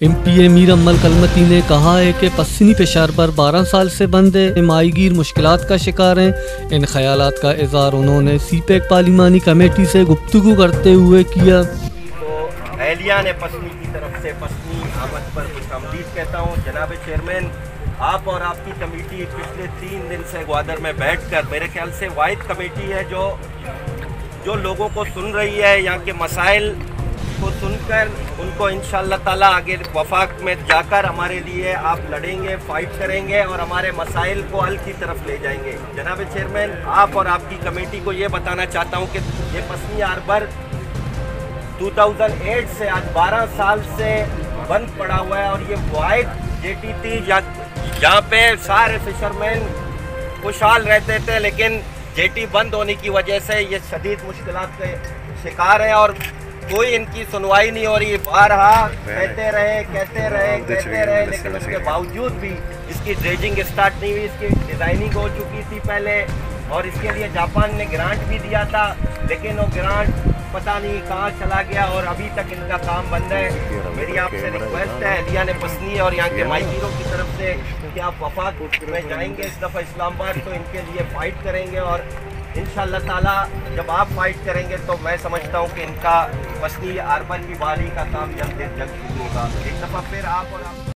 M P اے میر امل کلمتی نے کہا ہے کہ پسنی پشار پر بارہ سال سے بند ہے مائی گیر مشکلات کا شکار ہیں۔ ان خیالات کا اظہار انہوں نے سی پیک پارلیمانی کمیٹی سے گفتگو کرتے ہوئے کیا۔ اہلیہ نے پسنی کی طرف سے پسنی آمد پر کچھ آمدید کہتا ہوں۔ جناب چیئرمین، آپ اور آپ کی کمیٹی پچھلے تین دن سے گوادر میں بیٹھ کر میرے خیال سے واحد کمیٹی ہے جو جو لوگوں کو سن رہی ہے، یہاں کے مسائل کو سن کر ان کو انشاءاللہ تعالیٰ آگے وفاق میں جا کر ہمارے لیے آپ لڑیں گے فائٹ کریں گے اور ہمارے مسائل کو حل کی طرف لے جائیں گے۔ جناب چیئرمین آپ اور آپ کی کمیٹی کو یہ بتانا چاہتا ہوں کہ یہ پسنی آربر 2008 سے آج بارہ سال سے بند پڑا ہوا ہے اور یہ واحد جے ٹی تھی جہاں پہ سارے فشرمین خوشحال رہتے تھے، لیکن جے ٹی بند ہونے کی وجہ سے یہ شدید مشکلات کے شکار ہیں اور کوئی ان کی سنوائی نہیں ہو رہی بارہا کہتے رہے کہتے رہے کہتے رہے لیکن اس کے باوجود بھی اس کی ڈریجنگ اسٹارٹ نہیں ہوئی اس کی ڈیزائننگ ہو چکی تھی پہلے اور اس کے لیے جاپان نے گرانٹ بھی دیا تھا لیکن وہ گرانٹ پتہ نہیں کہاں چلا گیا اور ابھی تک ان کا کام بند ہے۔ میری آپ سے ریکویسٹ ہے علیہ نے پسنی اور یہاں کے مائی ہیرو کی طرف سے کہ آپ وفاق میں جائیں گے اس دفعہ اسلام آباد تو ان کے لیے فائٹ کریں گے اور انشاءاللہ تعالیٰ جب آپ فائٹ کریں گے تو میں سمجھتا ہوں کہ ان کا پسنی آربن کی باری کا کام جلد جلد شروع ہوگا۔ ایک دفعہ پھر آپ اور آپ